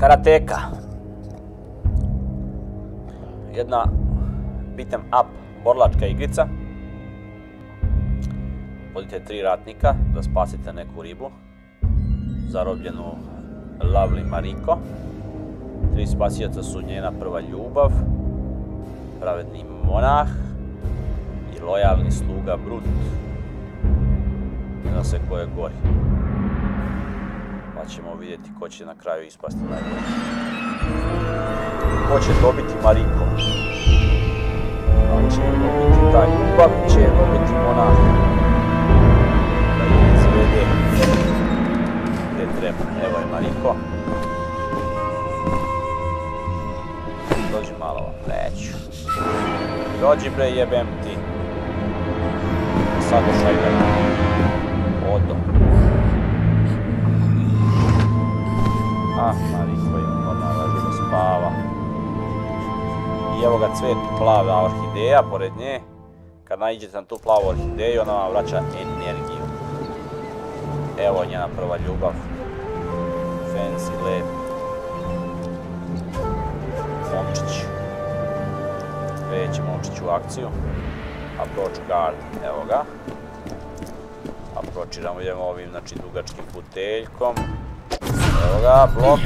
Karateka. Jedna beat'em up borlačka igrica. Vodite tri ratnika da spasite neku ribu. Zarobljenu Lovely Mariko. Tri spasijaca su njena prva ljubav, pravedni monah i lojalni sluga Brut. Ne se ko je gori. Pa ćemo vidjeti ko će na kraju ispasti najbolji. Ko će dobiti Mariko? Da će dobiti taj ljubav, će dobiti monah. Da je izvede gdje treba. Evo je Mariko. Dođi malo, neću. Dođi bre jebem ti. Sad ga. Odo. Ah, Mariko je ona leži da spava. I evo ga cvet plava orhideja pored nje. Kad naiđete na tu plavu orhideju, ona vam vraća energiju. Evo njena prva ljubav. Fancy, lep. Momčić. Kreće momčić u akciju. Approach guard, evo ga. Approachiramo, idemo ovim, znači, dugačkim puteljkom. Evo ga, blok.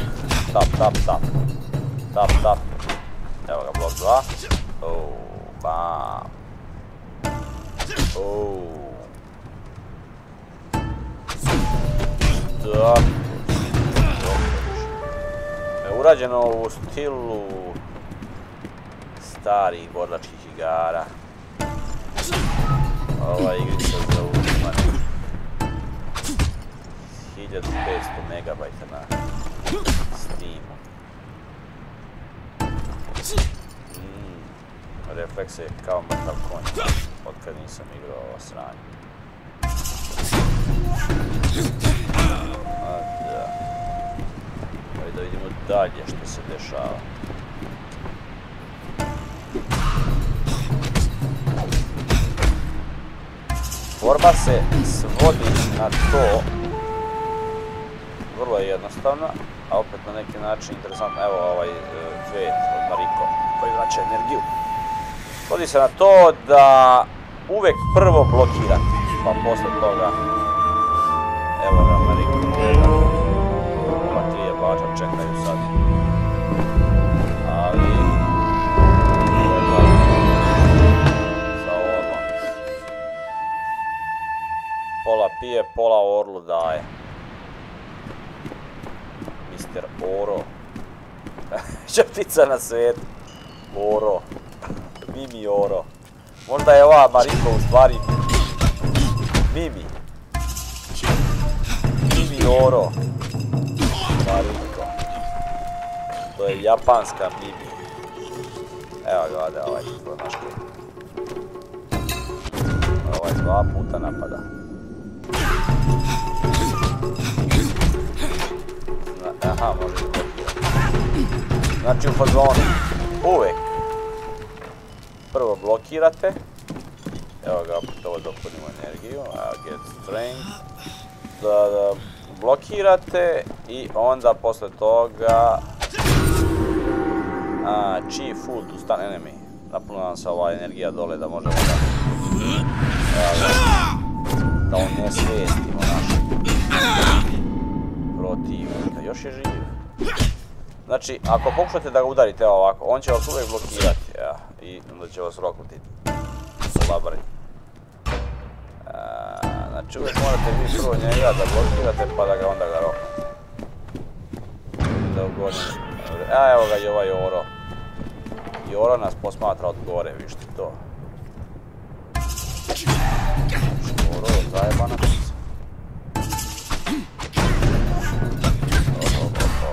Tap, tap, tap. Tap, tap. Evo ga, blok 2. Oh, bam. Oh. Dobro. E, urađeno u stilu starih borlačkih igara. Ova igrica za 1500 megabajta na Steamu. Mm, refleks je kao mrtav konj, od kad nisam igrao ovo sranje. A da. Ajde da vidimo dalje što se dešava. Borba se svodi na to, vrlo je jednostavna, a opet na neki način interesantno, evo ovaj cvet od Mariko koji vraća energiju. Svodi se na to da uvek prvo blokirate, pa posle toga, evo ga Mariko, ova tri jebača čekaju sad. Ali. Pola pije, pola orlu daje. Oro. Četica na svijetu. Oro. Mimi Oro. Možda je ova Mariko u stvari Mimi. Mimi Oro. Mariko. To je japanska Mimi. Evo ga ovdje ovaj pronašli. Ovaj dva puta napada. Aha, može blokirati. Znači u fazonu, uvek. Prvo blokirate. Evo ga, opet ovo dopunimo energiju. get strength. Da, da blokirate i onda posle toga a, chi full to stun enemy. Napuno nam se ova energija dole da možemo da... Ga. Da on ne svijestimo naše protivnika. Još je živ. Znači, ako pokušate da ga udarite ovako, on će vas uvijek blokirati. Ja, I onda će vas roknuti. Slabrni. Znači, uvijek morate vi prvo njega da blokirate, pa da ga onda ga roknete. Da ugodimo. A evo ga i ovaj Oro. Joro nas posmatra od gore, vište to. Oro, zajebana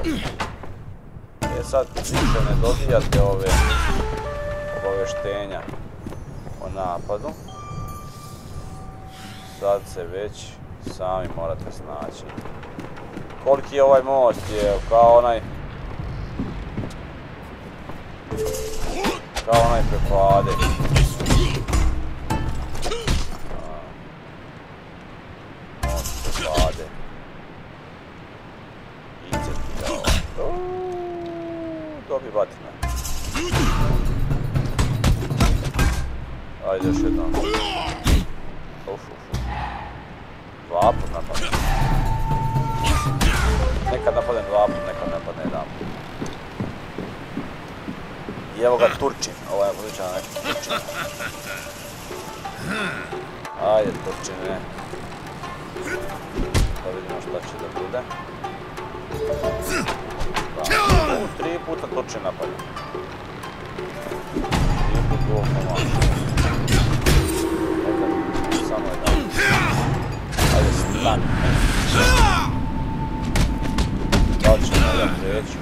E sad više ne dobijate ove obaveštenja o napadu. Sad se već sami morate snaći. Koliki je ovaj most je kao onaj... Kao onaj preko Ajde Turčine. Da vidimo šta će da bude. Tri puta pomaže. Nekad samo jedan. Ajde stan. Da li uopšte?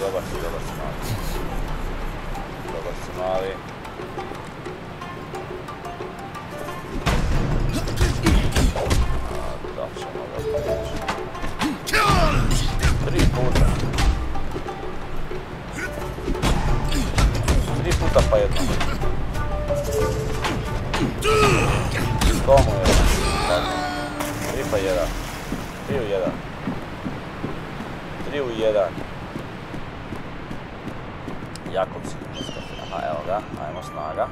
Dobar si, dobar si mali. Dobar si mali. Tri puta. Tri puta pa jednom. To mu je. Tri pa jedan. Tri u jedan. Tri u jedan. Jakobs Aha, evo ga, ajmo snaga.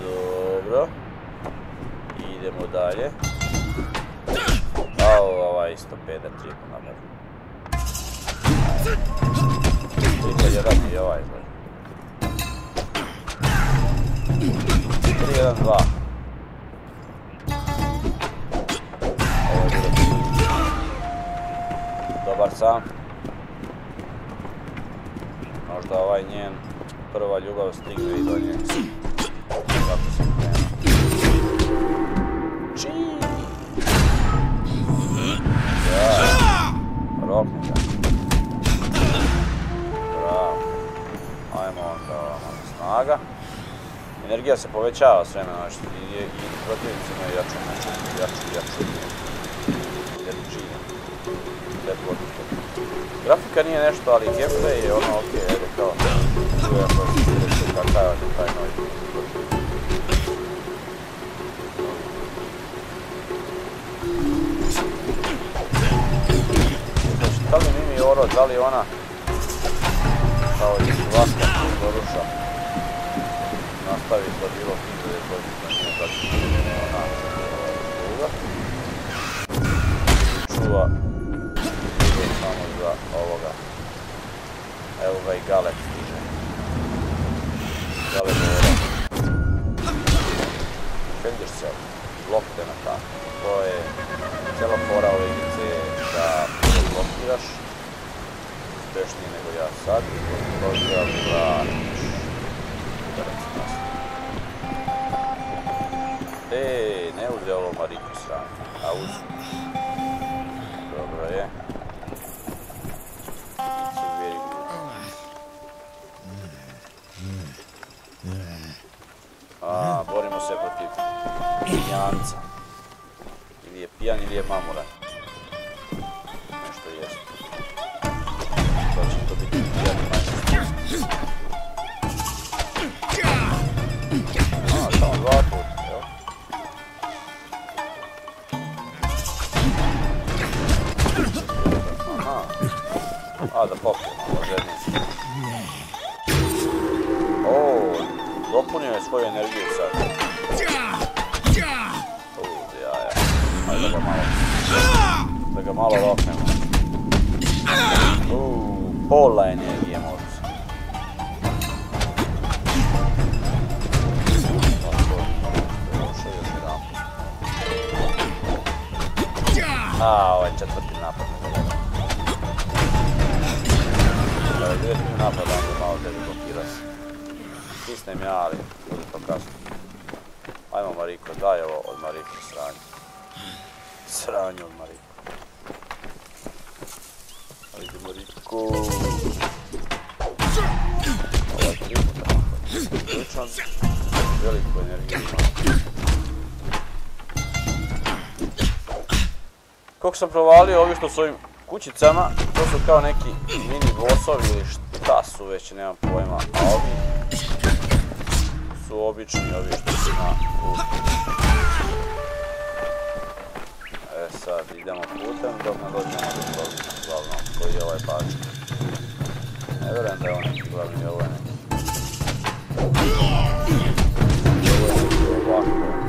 Dobro. Idemo dalje. A ovaj isto peder nabavu. Tri pa jedan i ovaj izgleda. Tri, jedan, dva. Ovo je bilo Dobar sam. Možda ovaj snaga. Energija se povećava s vremenom, znači i, i protivnici imaju jaču, jaču, jaču energiju. Lepot. Grafika nije nešto, ali gameplay je ono ok, ajde kao, tu je ako kakav je taj novi. Znači, da li Mimi Oro, da ona kao i Vaska Boruša nastavi sa bilo kim da je pozitivno nije tako ona druga. Čuva samo za ovoga. Evo ga i Galet stiže. Galet Oro. Defend yourself. Block them attack. To je cijela fora ove igrice je da blokiraš uspešnije nego ja sad i toga vratiš udarac nas. Ej, ne uze ovo Mariku sranje, a uzi. Dobro je. A, borimo se protiv pijanca. Ili je pijan ili je mamuran. Koliko sam provalio ovi što su ovim kućicama, to su kao neki mini bossovi ili šta su već, nemam pojma. A ovi su obični, ovi što su na E sad idemo putem dok ne dođemo do glavnog glavnog koji je ovaj pač. Ne vjerujem da je on neki glavni, ovo je neki. Ovo je ovako.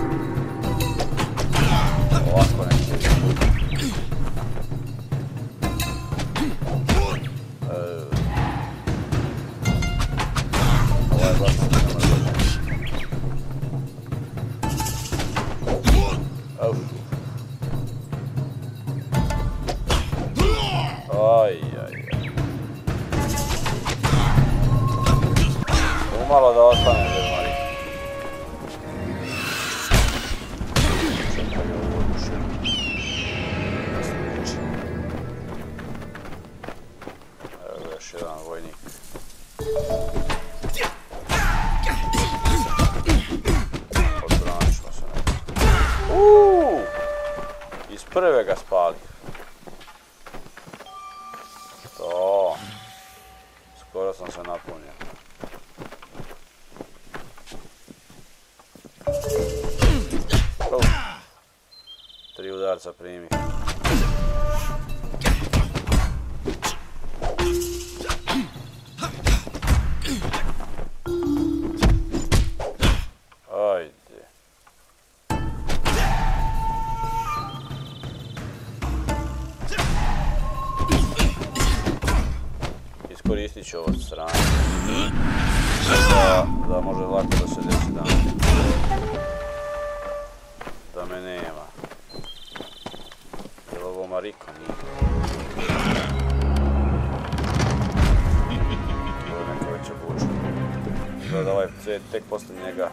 Izgleda da ovaj cvet tek posle njega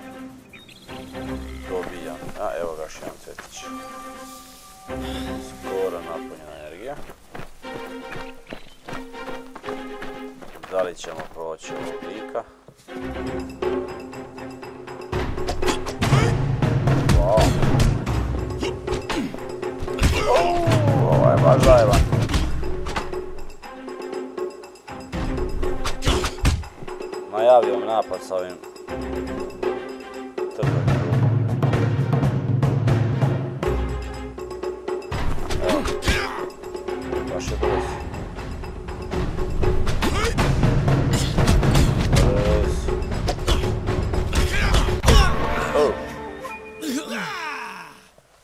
dobijam. A evo ga še jedan cvetić. Skoro napunjena energija. Da li ćemo proći ovog lika? Wow. Oh, ovaj je baš. najavio napad sa ovim trzakom. Evo, baš je brzo.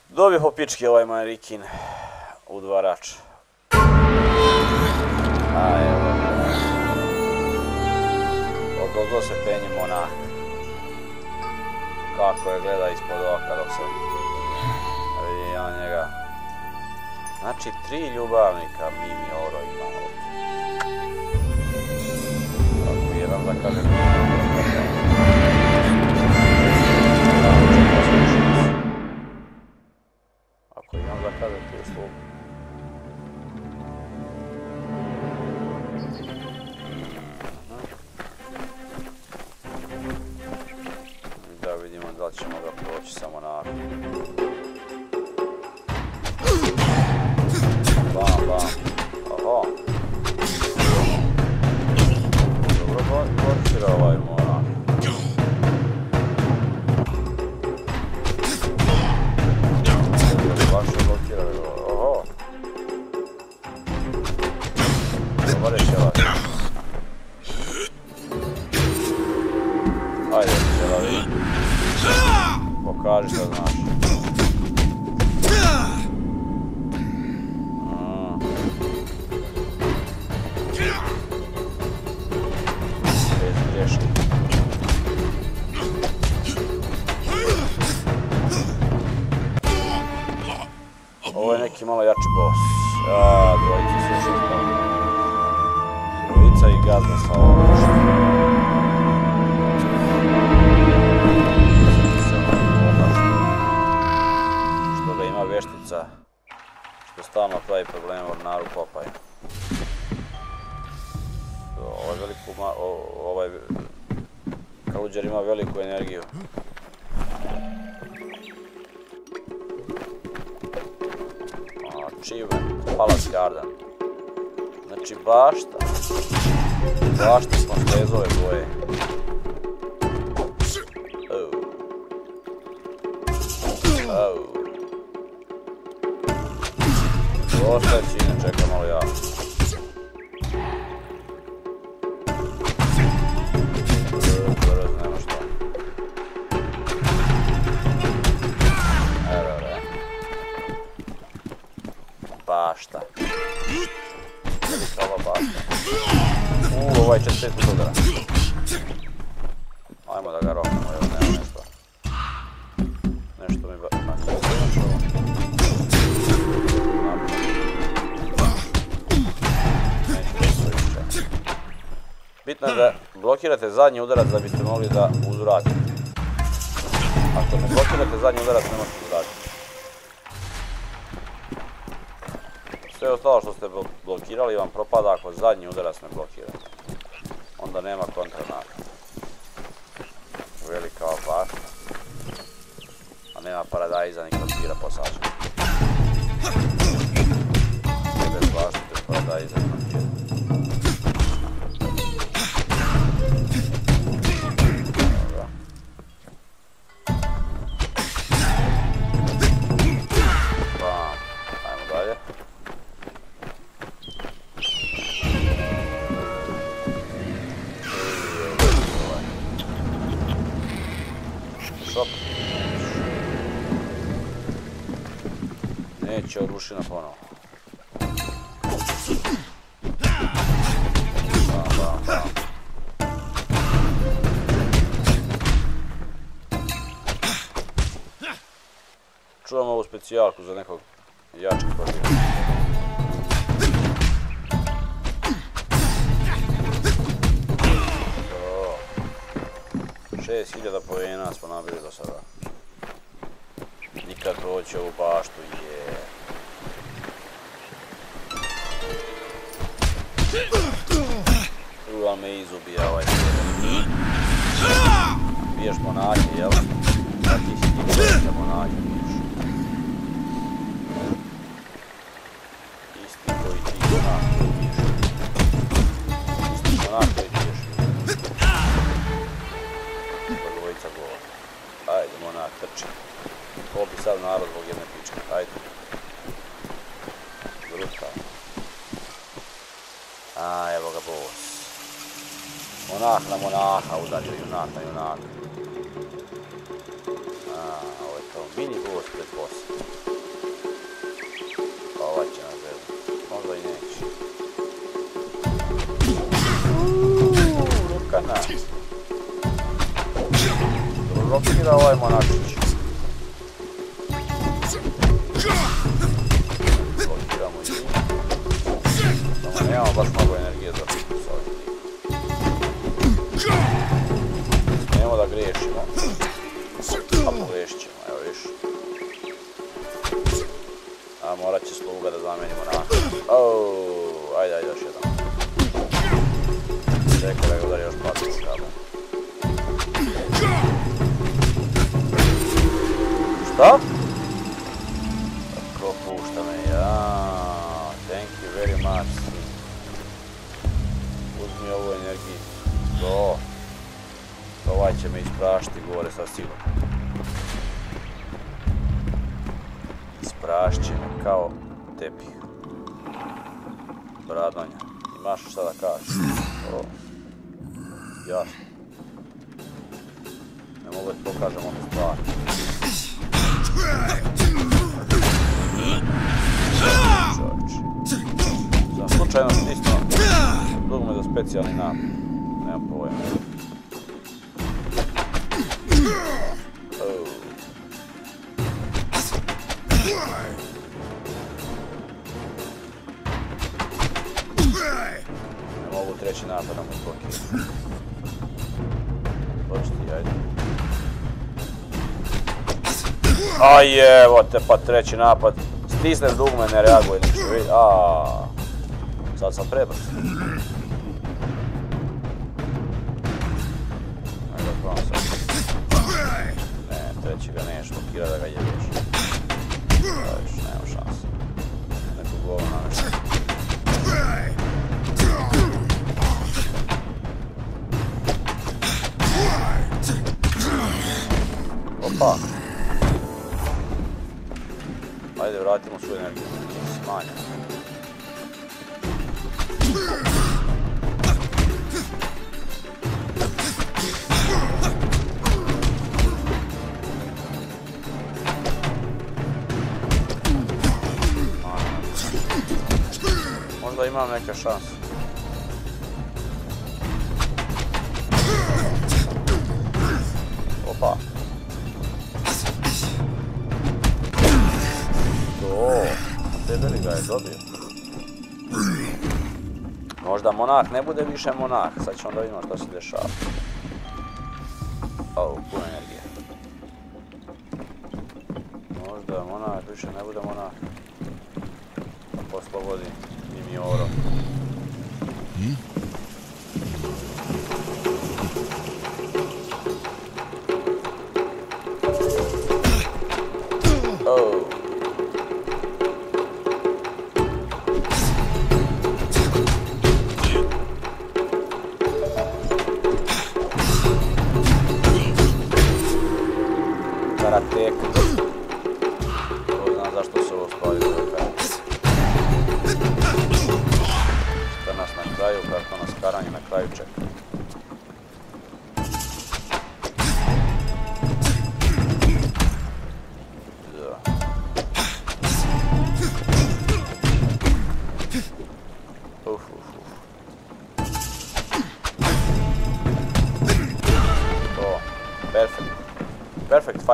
Dobio ovaj Marikin udvarač. Aj dok god se penjemo na kako je gleda ispod oka dok se vidi on njega. Znači tri ljubavnika mi mi oro imamo ovdje. Tako jedan da kažem Ako imam zakazati uslugu. someone Energy. Velika ova bašta. Uuu, ovaj će sve udara. Ajmo da ga roknemo, evo, nema nešto. Nešto mi ba... Ma, to je znači ovo. Se. Bitno je da blokirate zadnji udarac da biste mogli da uzvratite. Ako ne blokirate zadnji udarac ne možete Sve ostalo što ste blo- blokirali vam propada ako zadnji udarac ne blokirate. Onda nema kontranaka. Velika bašta. A nema paradajza ni krompira posađena. Bez bašte, bez paradajza Neće rušina ponovo. Čuvam ovu specijalku za nekog jačeg protivnika. To. 6000 pojena smo nabili do sada. Nikad proći ovu baštu, Ouuu, ajde, ajde još jedan. Čekaj da ga udari još pat skaba. Šta? Kako pušta me, ja. Thank you very much. Uzmi ovu energiju. To. Ovaj će me isprašiti gore sa sigurno. Isprašće me kao tepih. Bradonja. Imaš šta da kažeš? O. Jasno. Ne mogu da pokažem onu stvar. Sam slučajno stisnuo dugme za specijalni napad. Nemam pojma. Aj evo te pa treći napad. Stisneš dugme, ne reaguje ništa. A, sad sam prebrz. Ne, treći ga neš blokira da ga jebeš. Viš, nema šanse. Neku glavu namešta. Opa. Ajde, vratimo svoju energiju. smanjeno. Možda imam neke šanse. Je dobio. Možda monah ne bude više monah, sad ćemo da vidimo što se dešava. O, puno energije. Možda monah više ne bude monah. Poslobodi i mi oro.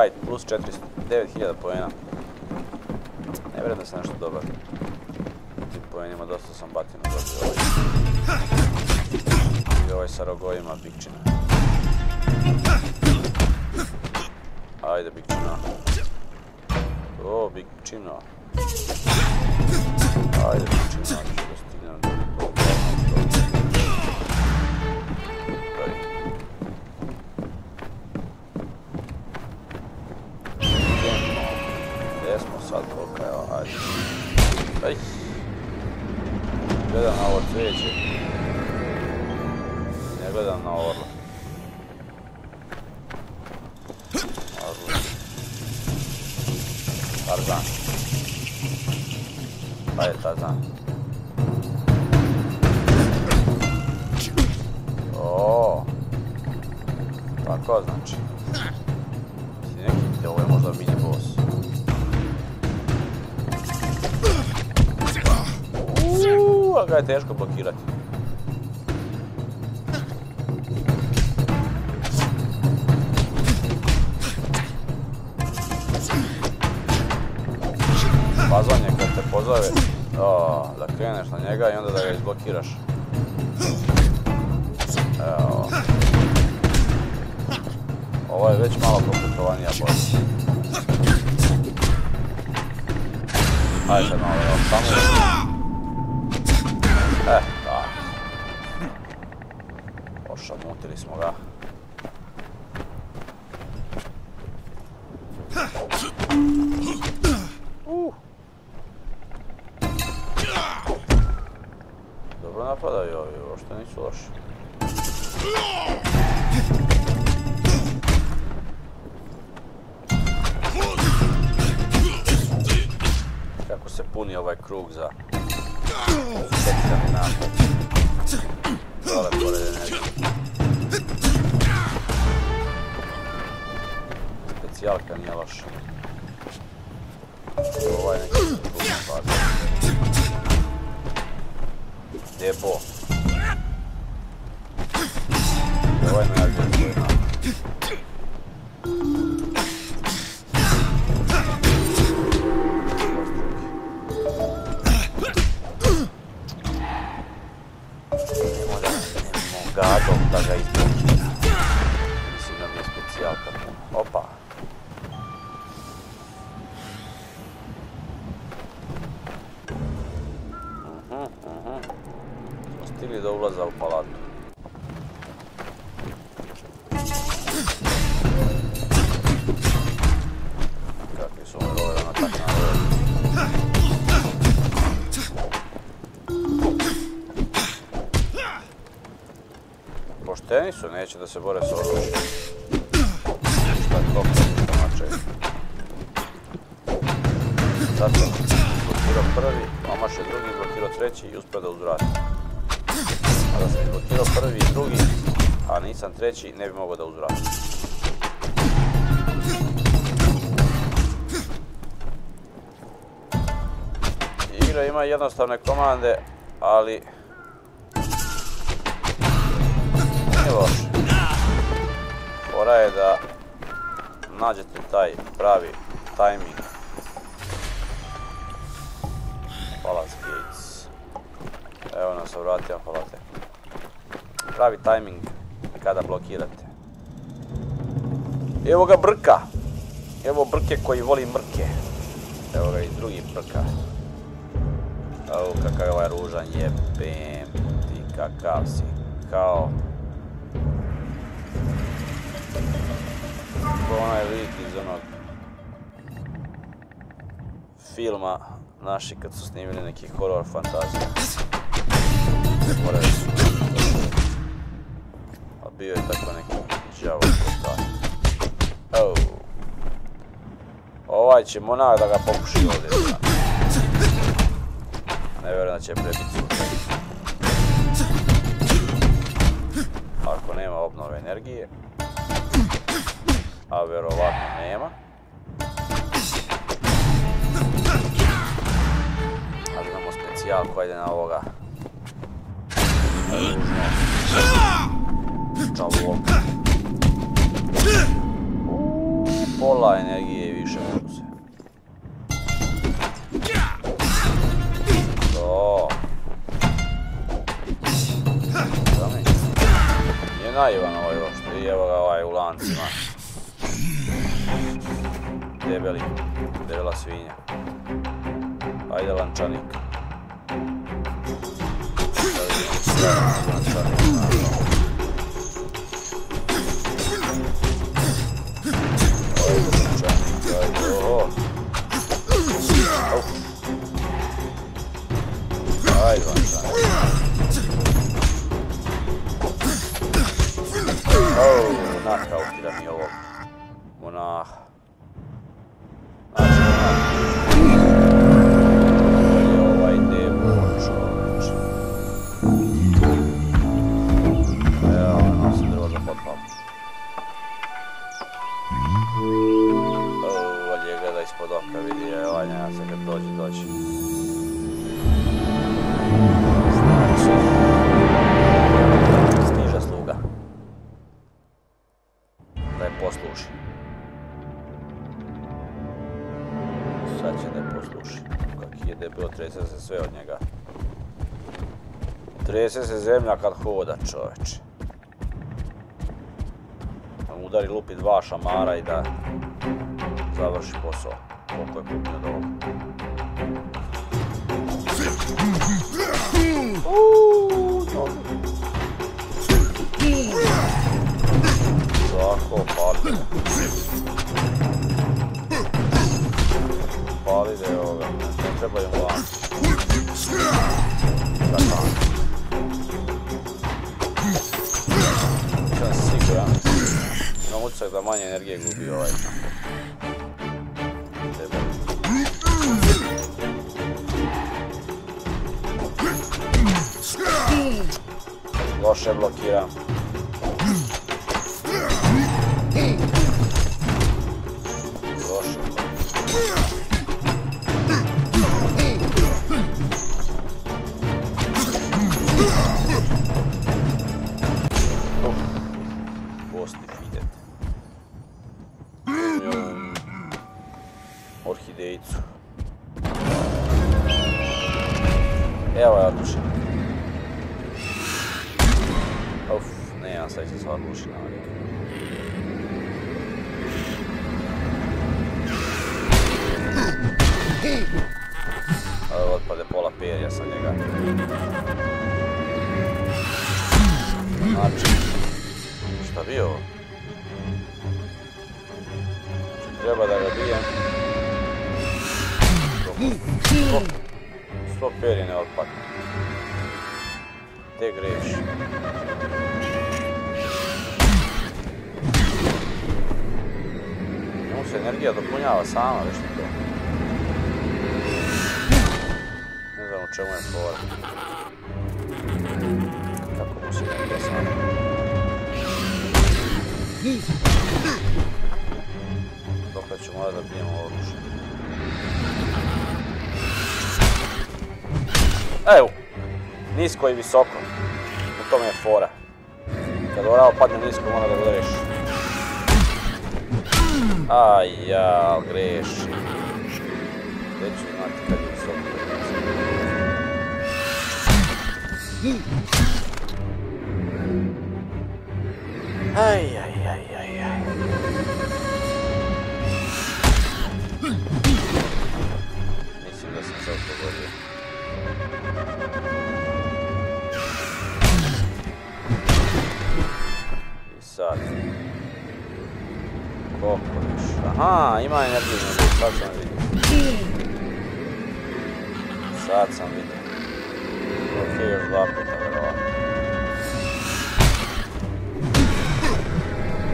Fight, plus 400, 9000 poena. Ne vjerujem da sam nešto dobar. Tim poenima dosta sam batinu dobio ovaj. I ovaj sa rogovima bikčina. Ajde bikčina. O, bikčino. Ajde bikčino, tako znači. Si neki, ovo je možda mini boss. Uuu, a ga je teško blokirati. Fazon je kad te pozove da kreneš na njega i onda da ga izblokiraš. Ajde sad malo evo se puni ovaj krug za sekcijalni napad. Dole pored energije. Specijalka nije loša. Ovaj neki krug napad. Gdje je Bo? Ovaj svoj napad. Pošteni su, neće da se bore s oružjem. Šta je to, sam blokirao prvi, promašio drugi, blokirao treći i uspio da uzvrati. A da sam blokirao prvi i drugi, a nisam treći, ne bi mogao da uzvratim. Igra ima jednostavne komande, ali... Fora da nađete taj pravi tajming. Palace Gates. Evo nam se vratio palate. Pravi tajming kada blokirate. Evo ga brka. Evo brke koji voli mrke. Evo ga i drugi brka. Evo kakav je ovaj ružan jebem ti kakav si. Kao... Ko onaj lik iz onog filma naši kad su snimili neki horror fantazija. Moraju su. A bio je tako neki džavo. Oh. Ovaj će monak da ga pokuši ovdje. Ne vjerujem da će prebiti slučaj. Ako nema obnove energije. A vjerovatno nema. Ali imamo specijal koja ide na ovoga. Čavlok. Pola energije i više mogu se. To. Nije naivan ovaj uopšte. I evo ga ovaj u lancima. Debeli. Debela svinja. Ajde lančanik. Lančanik, naravno. Ajde lančanik, ajde, oho. Au. Ajde lančanik. Au, nakautira mi ovo. Monaha. Debel, trese se sve od njega. Trese se zemlja kad hoda, čoveče. Udari lupi dva šamara i da završi posao. Koliko je kupio od ovoga. Uuuu. Tako, pali. Pali da je ovoga, ne treba im lan. Tako. Sam siguran. Imam utisak da manje energije gubi ovaj. Tebe. Loše blokiram. Dopunjava sama, već to. Ne znam u čemu je fora. Kako mu se ne sada. Dokle ću morat da bijemo oružje. Evo! Nisko i visoko. U tome je fora. Kad orao padne nisko mora da udariš. Aj ja, greši. Gdje ću imati kad je visoko. Aj, aj, aj, aj, aj. Mislim da sam se oslobodio. I sad. Koliko? Aha, ima energiju, sad sam vidio. Sad sam vidio. Ok, još dva puta, vjerovatno.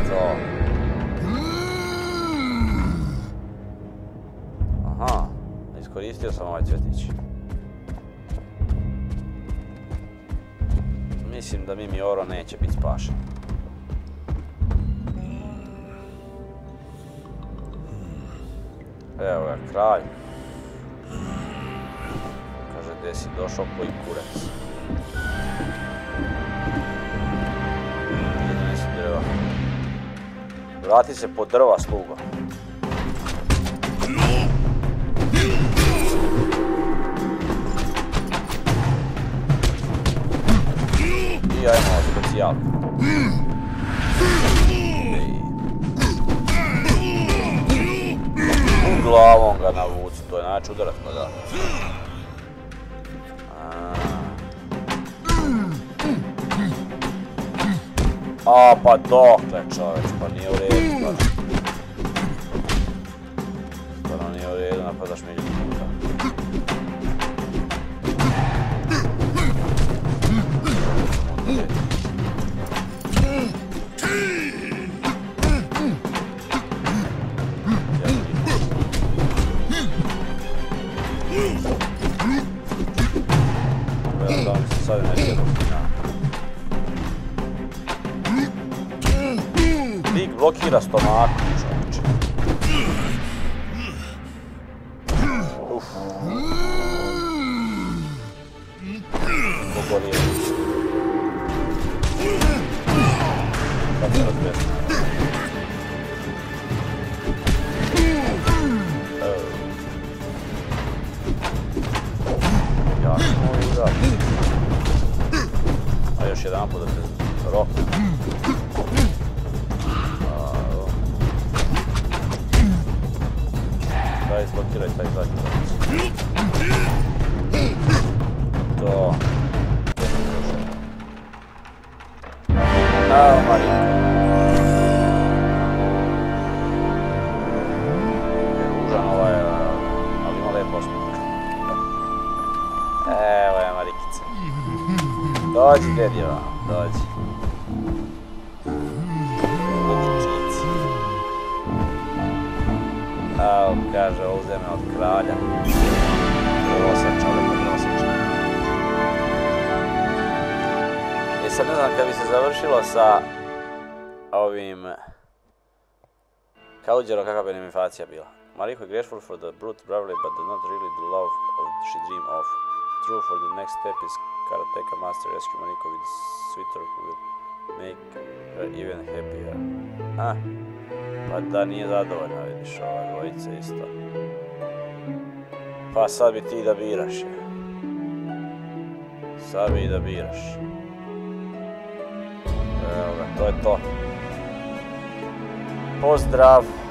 To. Aha, iskoristio sam ovaj cvjetić. Mislim da Mimi Oro neće biti spašen. Evo je kralj. Kaže, gdje si došao koji kurac? Nije si drva. Vrati se po drva, slugo. I ajmo specijalku. Glavom ga navuci, to je način udarac pa da. A pa dokle čoveč, pa nije u redu stvarno. Stvarno nije u redu, napadaš mi ljudi puta. Ružan ovaj, ali. Evo je Marikica. Dođi, dođi. Dođi čici. Evo, kaže, uzeme od kralja. Drvosača, lepo drvosača. I sad ne znam kad bi se završilo sa Kaluđerom kakva bi animacija bila. Mariko je grateful for the brute bravery but not really the love of she dream of. True for the next step is Karateka Master rescue Mariko with sweeter who will make her even happier. A, pa da nije zadovoljna vidiš ova dvojica isto. Pa sad bi ti da biraš je. Sad bi da biraš. Evo ga, to je to. Pozdrav!